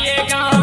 आइएगा